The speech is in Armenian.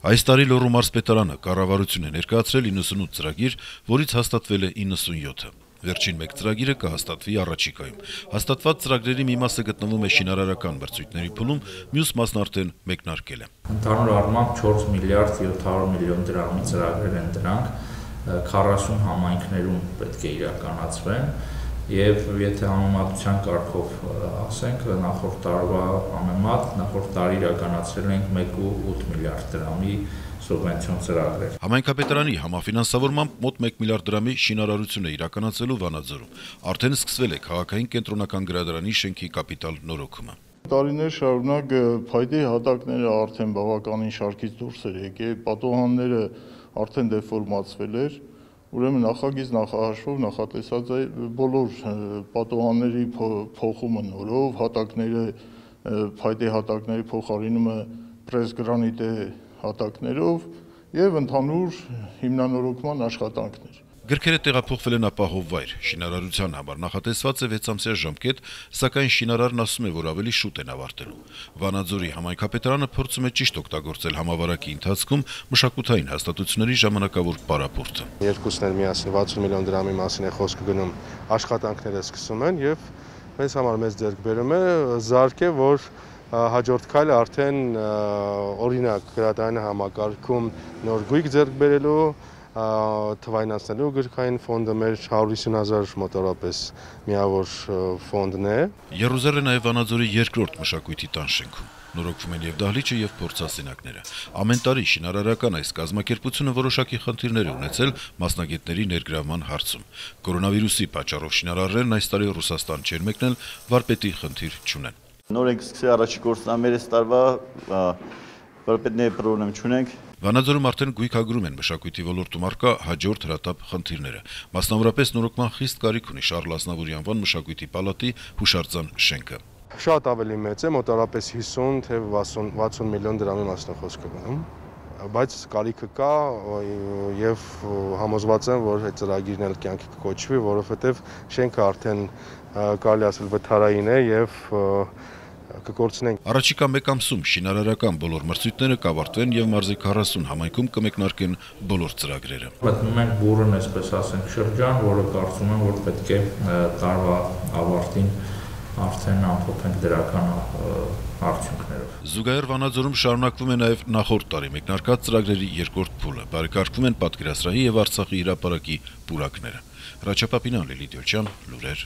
Այս տարի Լոռու մարզպետարանը կառավարություն է ներկայացրել 98 ծրագիր, որից հաստատվել է 97-ը։ Վերջին մեկ ծրագիրը կհաստատվի առաջիկայում։ Հաստատված ծրագրերի մի մասը գտնվում է շինարարական մրցույթների փուլում, մյուս մասն արդեն մեկնարկել է։ Ընդհանուր առմամբ 4 միլիարդ 700 միլիոն դրամի ծրագրեր են դրանք, 40 համայնքներում պետք է իրականացվեն եւ եթե համեմատության կարգով ասենք նախորդ տարվա համեմատ նախորդ տարի իրականացրել ենք 1.8 միլիարդ դրամի սուբվենցիոն ծրագրեր։ Համայնքապետարանի համաֆինանսավորմամբ մոտ 1 միլիարդ դրամի շինարարություն է իրականացվելու Վանաձորում։ Արդեն սկսվել է քաղաքային կենտրոնական գրադարանի շենքի կապիտալ նորոգումը։ Տարիներ շարունակ փայտի հատակները արդեն բավականին շարքից դուրս էր եկել, պատոհանները արդեն դեֆորմացվել էր, Ուրեմն նախագիծ նախահաշվով նախատեսած է բոլոր պատոհանների փոխումը նորով, հատակները փայտե հատակների փոխարինումը պրես գրանիտե հատակներով եւ ընդհանուր հիմնանորոգման աշխատանքներ։ Գրքերը տեղափոխվել են ապահով վայր։ Շինարարության համար նախատեսված է 6 ամսյա ժամկետ, սակայն շինարարն ասում է, որ ավելի շուտ են ավարտելու։ Վանաձորի համայնքապետարանը փորձում է ճիշտ օգտագործել համավարակի ընթացքում մշակութային հաստատությունների ժամանակավոր պարապորտը։ Երկուսն էլ միասին 60 միլիոն դրամի մասին է խոսքը գնում, աշխատանքները սկսում են եւ մեզ համար մեծ ձեռք բերում է զարգ է, որ հաջորդ քայլը արդեն օրինակ գրադարանի համակարգում նոր գույք ձեռք բերելու թվայնացնելու գրքային ֆոնդը մեր 150.000 մոտորապես միավոր ֆոնդն է։ Երուսեր է նաև Վանաձորի երկրորդ մշակույթի տան շենքում նորոգվում են եւ դահլիճը եւ փորձասենյակները։ Ամեն տարի շինարարական այս կազմակերպությունը որոշակի խնդիրներ է ունեցել մասնագետների ներգրավման հարցում։ Կորոնավիրուսի պատճառով շինարարներն այս տարի Ռուսաստան չեն մեկնել, վարպետի խնդիր չունեն։ Նոր ենք սկսել առաջի գործնամերս տարվա վարպետների պրոբլեմ չունենք, Վանաձորում արդեն գույքագրում են մշակույթի ոլորտում արկա հաջորդ հրատապ խնդիրները։ Մասնավորապես նորոգման խիստ կարիք ունի Շարլ Ազնավուրի անվան մշակույթի պալատի հուշարձան շենքը։ Շատ ավելի մեծ է, մոտավորապես 50 թե 60 60 միլիոն դրամի մասն է խոսքը գնում բայց կարիքը կա եւ համոզված եմ, որ այդ ծրագիրն էլ կյանքի կկոչվի, որովհետեւ շենքը արդեն կարելի ասել վթարային է եւ կկորցնենք։ Առաջիկա մեկ ամսում շինարարական բոլոր մրցույթները կավարտվեն եւ մարզի 40 համայնքում կմեկնարկեն բոլոր ծրագրերը։ Մտնում ենք բուրըն, այսպես ասենք, շրջան, որը կարծում եմ, որ պետք է տարվա ավարտին արդեն ամփոփենք դրական արդյունքներով։ Զուգահեռ Վանաձորում շարունակվում է նաև նախորդ տարի մեկնարկած ծրագրերի երկրորդ փուլը։ Բարեկարգվում են պատկերասրահի եւ Արցախի հրապարակի պուրակները։ Ռաչապապինյան Լիլիթ Յոչյան, լուրեր